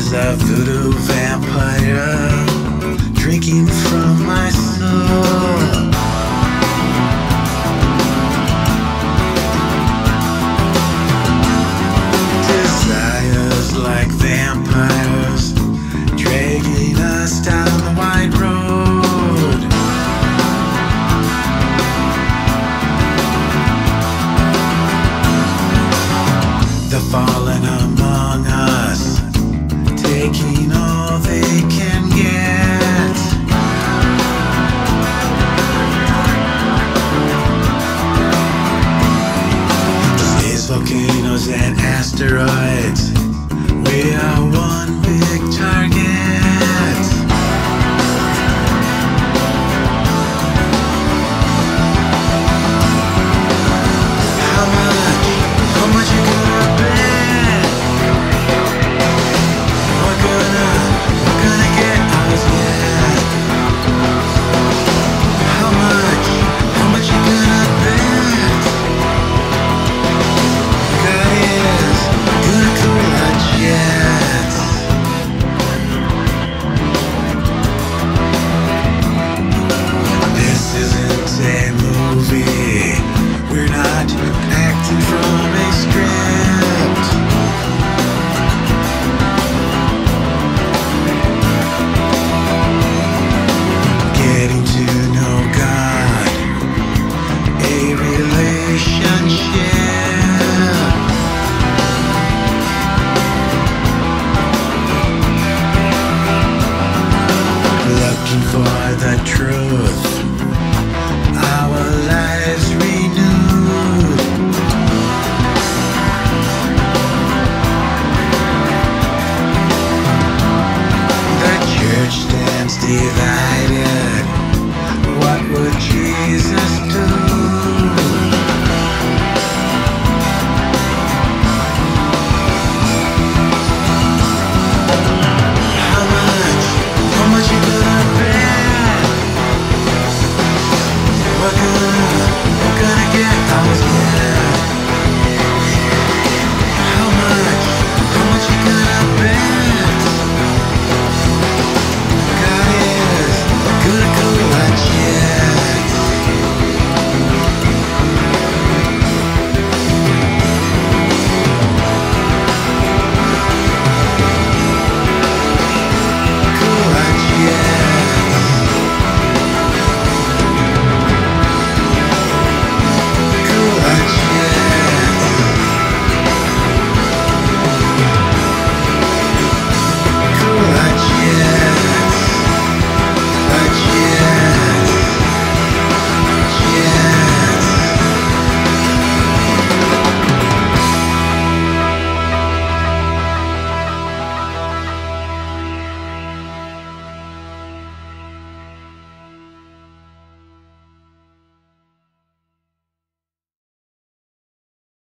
is a voodoo vampire. Drinking and asteroids. We are one big target. be